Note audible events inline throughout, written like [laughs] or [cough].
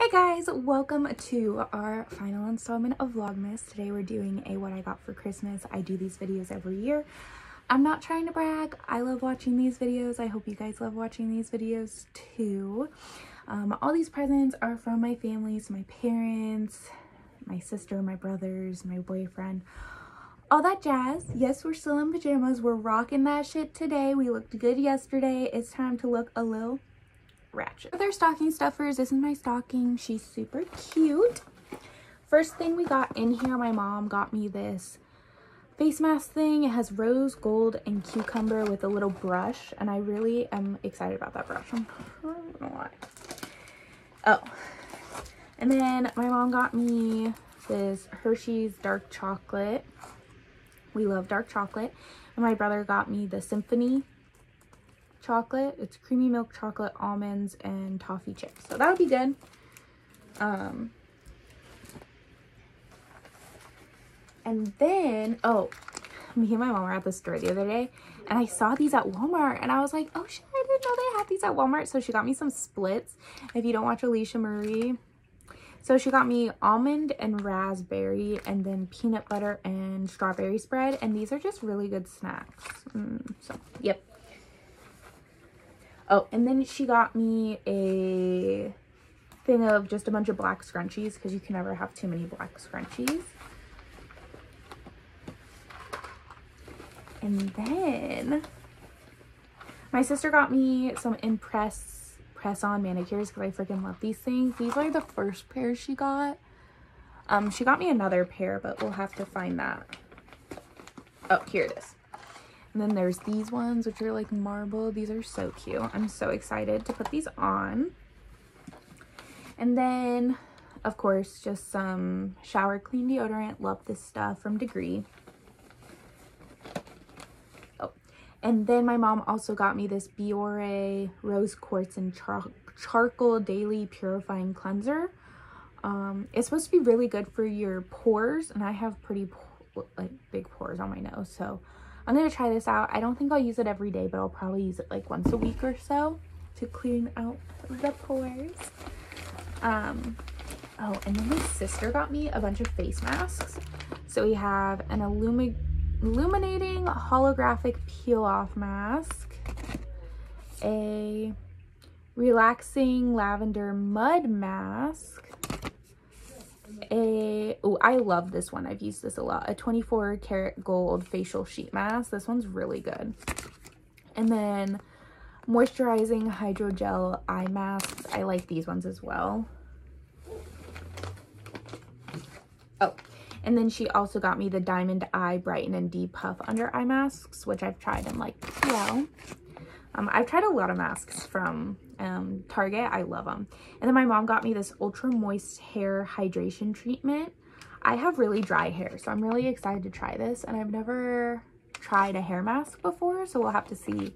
Hey guys, welcome to our final installment of Vlogmas. Today we're doing a what I got for Christmas. I do these videos every year. I'm not trying to brag. I love watching these videos. I hope you guys love watching these videos too. Um, all these presents are from my family, so my parents, my sister, my brothers, my boyfriend, all that jazz. Yes, we're still in pajamas. We're rocking that shit today. We looked good yesterday. It's time to look a little ratchet. They're stocking stuffers. This is my stocking. She's super cute. First thing we got in here, my mom got me this face mask thing. It has rose gold and cucumber with a little brush. And I really am excited about that brush. I don't know why. Oh. And then my mom got me this Hershey's dark chocolate. We love dark chocolate. And my brother got me the Symphony chocolate. It's creamy milk chocolate, almonds, and toffee chips. So that would be good. Um, and then, oh, me and my mom were at the store the other day and I saw these at Walmart and I was like, oh shit, I didn't know they had these at Walmart. So she got me some splits. If you don't watch Alisha Marie, so she got me almond and raspberry and then peanut butter and strawberry spread. And these are just really good snacks. Mm, so, yep. Oh, and then she got me a thing of just a bunch of black scrunchies because you can never have too many black scrunchies. And then my sister got me some Impress press-on manicures because I freaking love these things. These are the first pair she got. Um, she got me another pair, but we'll have to find that. Oh, here it is. And then there's these ones, which are like marble. These are so cute. I'm so excited to put these on. And then, of course, just some shower clean deodorant. Love this stuff from Degree. Oh, and then my mom also got me this Biore Rose Quartz and Char Charcoal Daily Purifying Cleanser. Um, it's supposed to be really good for your pores, and I have pretty like big pores on my nose, so I'm going to try this out. I don't think I'll use it every day, but I'll probably use it like once a week or so to clean out the pores. Um, oh, and then my sister got me a bunch of face masks. So we have an illumi illuminating holographic peel off mask, a relaxing lavender mud mask, a oh i love this one. I've used this a lot. A 24 karat gold facial sheet mask. This one's really good. And then moisturizing hydrogel eye masks. I like these ones as well. Oh and then she also got me the diamond eye brighten and depuff under eye masks which i've tried and like well um, I've tried a lot of masks from um, Target. I love them. And then my mom got me this ultra moist hair hydration treatment. I have really dry hair, so I'm really excited to try this. And I've never tried a hair mask before, so we'll have to see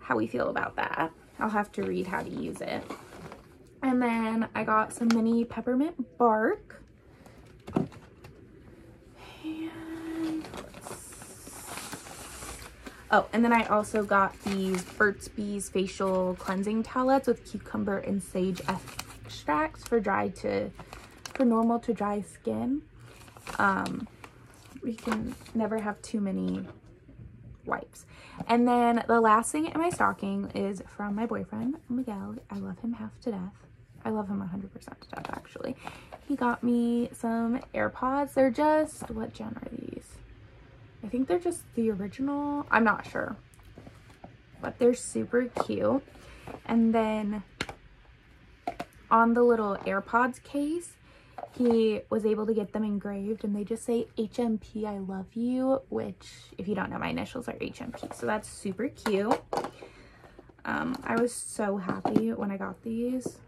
how we feel about that. I'll have to read how to use it. And then I got some mini peppermint bark. Oh, and then I also got these Burt's Bees facial cleansing towelettes with cucumber and sage extracts for dry to, for normal to dry skin. Um, we can never have too many wipes. And then the last thing in my stocking is from my boyfriend, Miguel. I love him half to death. I love him 100% to death, actually. He got me some AirPods. They're just, what gen are these? I think they're just the original. I'm not sure. But they're super cute. And then on the little AirPods case, he was able to get them engraved and they just say HMP I love you, which if you don't know, my initials are HMP. So that's super cute. Um, I was so happy when I got these.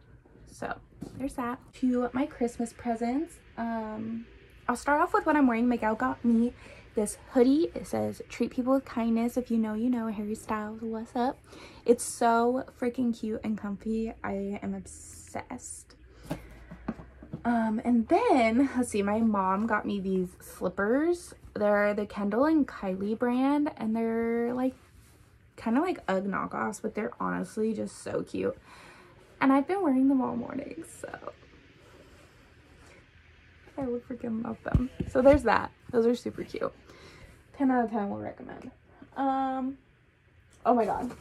So there's that. To my Christmas presents, um, I'll start off with what I'm wearing. Miguel got me this hoodie. It says, treat people with kindness. If you know, you know. Harry Styles, what's up? It's so freaking cute and comfy. I am obsessed. Um, and then, let's see, my mom got me these slippers. They're the Kendall and Kylie brand, and they're like, kind of like UGG knockoffs, but they're honestly just so cute. And I've been wearing them all morning, so I would freaking love them. So there's that. Those are super cute. 10 out of 10 will recommend. Um, oh my god.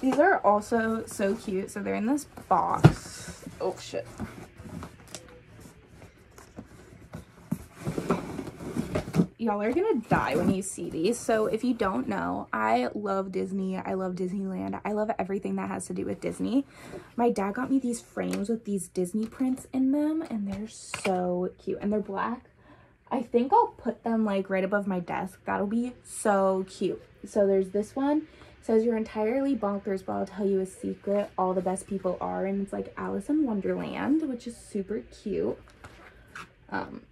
These are also so cute. So they're in this box. Oh shit. y'all are gonna die when you see these so if you don't know i love disney i love disneyland i love everything that has to do with disney my dad got me these frames with these disney prints in them and they're so cute and they're black i think i'll put them like right above my desk that'll be so cute so there's this one it says you're entirely bonkers but i'll tell you a secret all the best people are and it's like alice in wonderland which is super cute um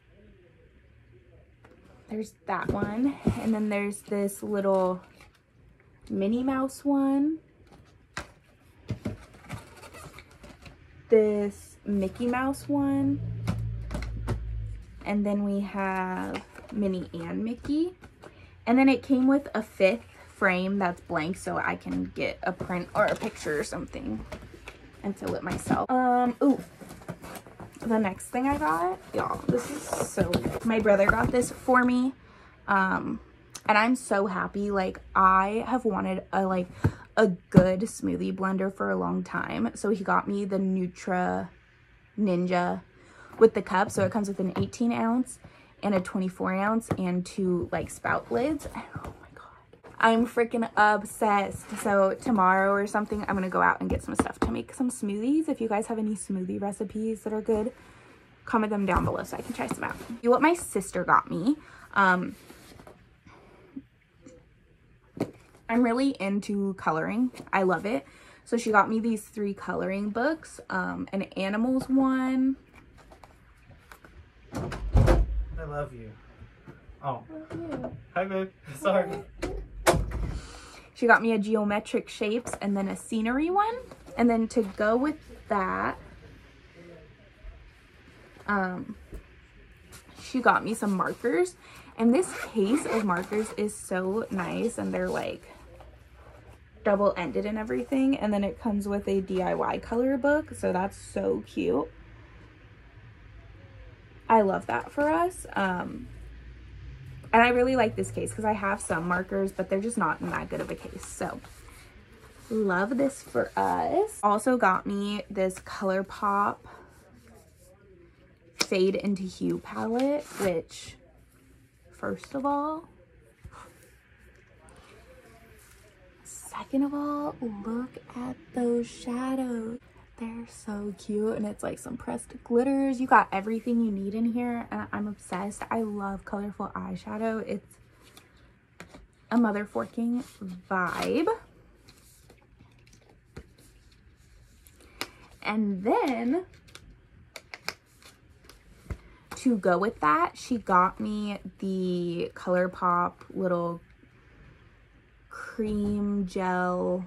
there's that one. And then there's this little Minnie Mouse one. This Mickey Mouse one. And then we have Minnie and Mickey. And then it came with a fifth frame that's blank so I can get a print or a picture or something and fill it myself. Um, ooh, the next thing I got, y'all, this is so. My brother got this for me. Um, and I'm so happy. Like, I have wanted a, like, a good smoothie blender for a long time. So he got me the Nutri Ninja with the cup. So it comes with an 18 ounce and a 24 ounce and two, like, spout lids. oh my god. I'm freaking obsessed. So tomorrow or something, I'm going to go out and get some stuff to make some smoothies. If you guys have any smoothie recipes that are good, comment them down below so I can try some out. What my sister got me. Um, I'm really into coloring. I love it. So she got me these three coloring books. Um, an animals one. I love you. Oh. You. Hi, babe. Sorry. [laughs] She got me a geometric shapes and then a scenery one. And then to go with that, um, she got me some markers. And this case of markers is so nice. And they're like double-ended and everything. And then it comes with a DIY color book. So that's so cute. I love that for us. Um, and I really like this case because I have some markers, but they're just not in that good of a case. So love this for us. Also got me this ColourPop Fade into Hue palette, which first of all, second of all, look at those shadows. They're so cute and it's like some pressed glitters. You got everything you need in here and I'm obsessed. I love colorful eyeshadow. It's a mother forking vibe. And then to go with that, she got me the ColourPop little cream gel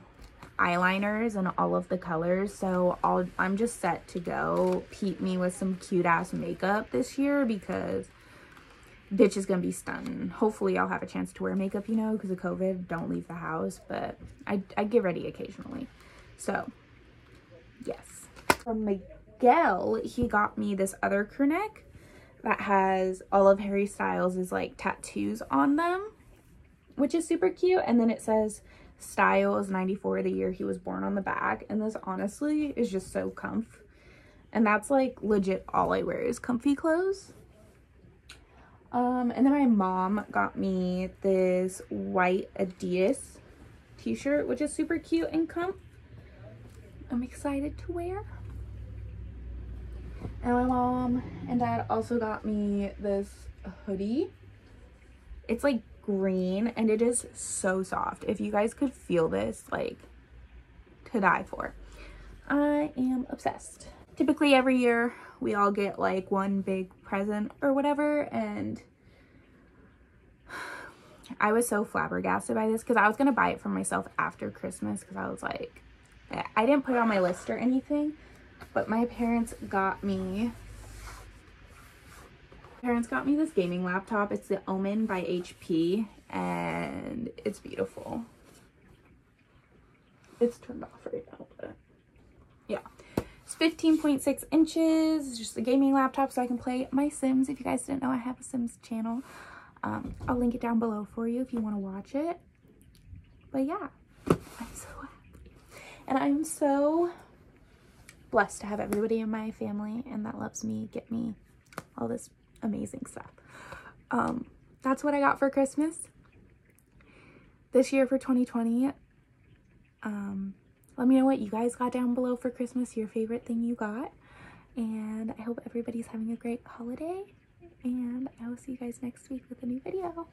eyeliners and all of the colors. So I'll, I'm just set to go peep me with some cute ass makeup this year because bitch is gonna be stunning. Hopefully I'll have a chance to wear makeup, you know, because of COVID, don't leave the house, but I, I get ready occasionally. So yes. From Miguel, he got me this other crew neck that has all of Harry Styles' is like tattoos on them, which is super cute. And then it says Styles 94, the year he was born on the back. And this honestly is just so comf. And that's like legit all I wear is comfy clothes. Um, and then my mom got me this white Adidas t-shirt, which is super cute and comf. I'm excited to wear. And my mom and dad also got me this hoodie. It's like green and it is so soft. If you guys could feel this, like to die for. I am obsessed. Typically every year we all get like one big present or whatever and I was so flabbergasted by this because I was going to buy it for myself after Christmas because I was like, I didn't put it on my list or anything, but my parents got me parents got me this gaming laptop. It's the Omen by HP and it's beautiful. It's turned off right now, but yeah. It's 15.6 inches. It's just a gaming laptop so I can play my Sims. If you guys didn't know, I have a Sims channel. Um, I'll link it down below for you if you want to watch it. But yeah, I'm so happy. And I'm so blessed to have everybody in my family and that loves me, get me all this amazing stuff. Um, that's what I got for Christmas this year for 2020. Um, let me know what you guys got down below for Christmas, your favorite thing you got. And I hope everybody's having a great holiday. And I will see you guys next week with a new video.